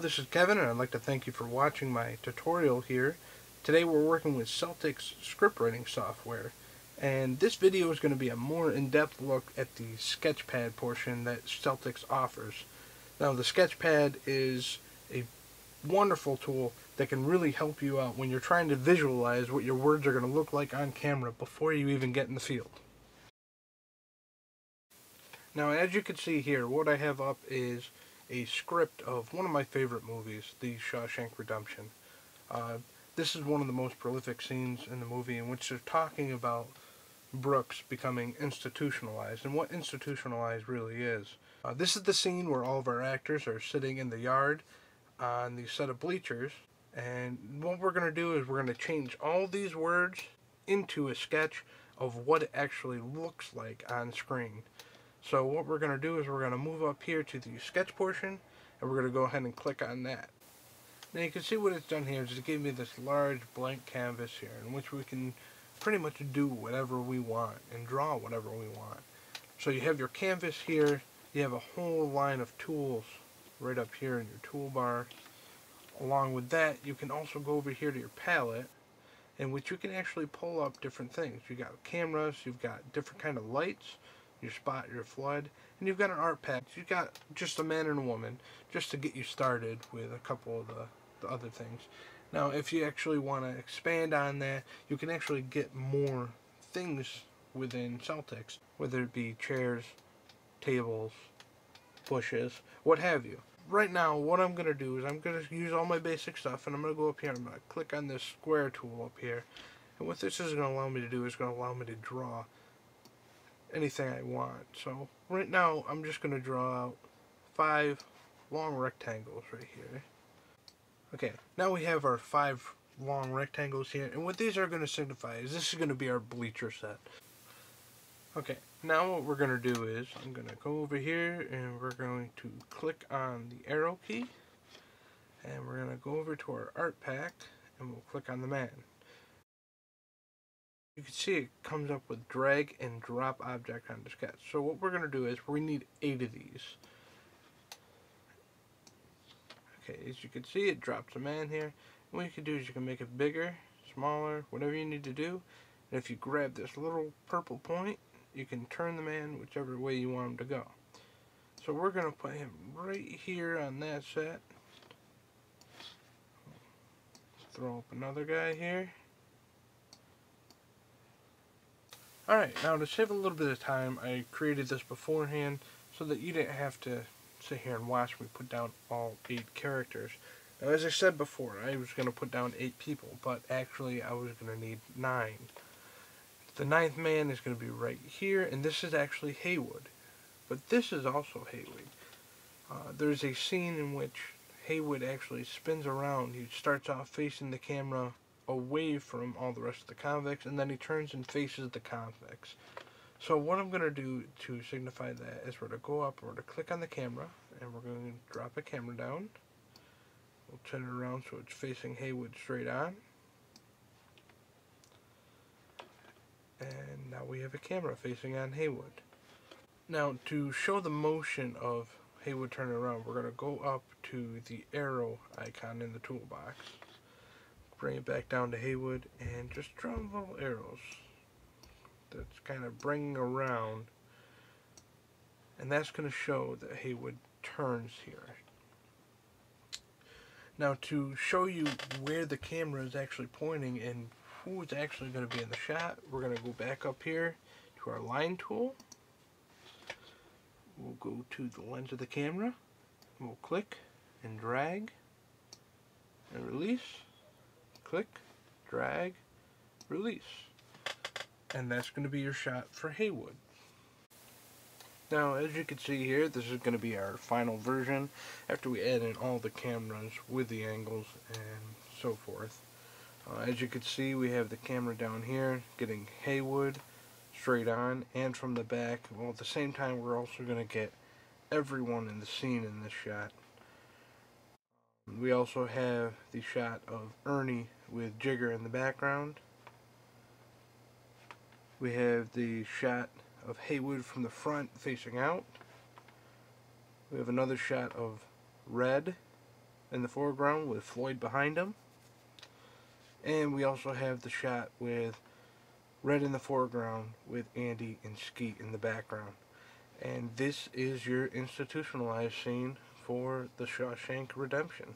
this is Kevin and I'd like to thank you for watching my tutorial here. Today we're working with Celtx script writing software and this video is going to be a more in-depth look at the Sketchpad portion that Celtx offers. Now the Sketchpad is a wonderful tool that can really help you out when you're trying to visualize what your words are going to look like on camera before you even get in the field. Now as you can see here, what I have up is a script of one of my favorite movies, The Shawshank Redemption. Uh, this is one of the most prolific scenes in the movie in which they're talking about Brooks becoming institutionalized and what institutionalized really is. Uh, this is the scene where all of our actors are sitting in the yard on the set of bleachers and what we're going to do is we're going to change all these words into a sketch of what it actually looks like on screen. So what we're going to do is we're going to move up here to the sketch portion and we're going to go ahead and click on that. Now you can see what it's done here is it gave me this large blank canvas here in which we can pretty much do whatever we want and draw whatever we want. So you have your canvas here, you have a whole line of tools right up here in your toolbar. Along with that, you can also go over here to your palette in which you can actually pull up different things. You've got cameras, you've got different kind of lights, your spot, your flood, and you've got an art pack. You've got just a man and a woman just to get you started with a couple of the, the other things. Now, if you actually want to expand on that, you can actually get more things within Celtx, whether it be chairs, tables, bushes, what have you. Right now, what I'm going to do is I'm going to use all my basic stuff, and I'm going to go up here, I'm going to click on this square tool up here, and what this is going to allow me to do is going to allow me to draw anything I want. So right now I'm just going to draw out five long rectangles right here. Okay, now we have our five long rectangles here, and what these are going to signify is this is going to be our bleacher set. Okay, now what we're going to do is I'm going to go over here and we're going to click on the arrow key, and we're going to go over to our art pack, and we'll click on the man you can see it comes up with drag and drop object on sketch. So what we're going to do is we need eight of these. Okay, as you can see it drops a man here. And what you can do is you can make it bigger, smaller, whatever you need to do. And if you grab this little purple point, you can turn the man whichever way you want him to go. So we're going to put him right here on that set. Throw up another guy here. Alright, now to save a little bit of time, I created this beforehand so that you didn't have to sit here and watch me put down all eight characters. Now, as I said before, I was going to put down eight people, but actually I was going to need nine. The ninth man is going to be right here, and this is actually Heywood. But this is also Heywood. Uh, there's a scene in which Heywood actually spins around. He starts off facing the camera away from all the rest of the convicts, and then he turns and faces the convicts. So what I'm going to do to signify that is we're going to go up, we're going to click on the camera, and we're going to drop the camera down. We'll turn it around so it's facing Heywood straight on. And now we have a camera facing on Heywood. Now to show the motion of Heywood turning around, we're going to go up to the arrow icon in the toolbox bring it back down to Heywood and just draw little arrows that's kind of bringing around and that's going to show that Heywood turns here. Now to show you where the camera is actually pointing and who is actually going to be in the shot, we're going to go back up here to our line tool. We'll go to the lens of the camera. We'll click and drag and release click, drag, release. And that's going to be your shot for Heywood. Now, as you can see here, this is going to be our final version after we add in all the cameras with the angles and so forth. Uh, as you can see, we have the camera down here getting Heywood straight on and from the back. Well, at the same time, we're also going to get everyone in the scene in this shot. We also have the shot of Ernie with Jigger in the background. We have the shot of Heywood from the front facing out. We have another shot of Red in the foreground with Floyd behind him. And we also have the shot with Red in the foreground with Andy and Skeet in the background. And this is your institutionalized scene for the Shawshank Redemption.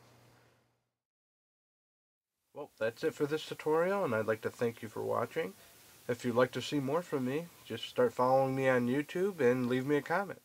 Well, that's it for this tutorial, and I'd like to thank you for watching. If you'd like to see more from me, just start following me on YouTube and leave me a comment.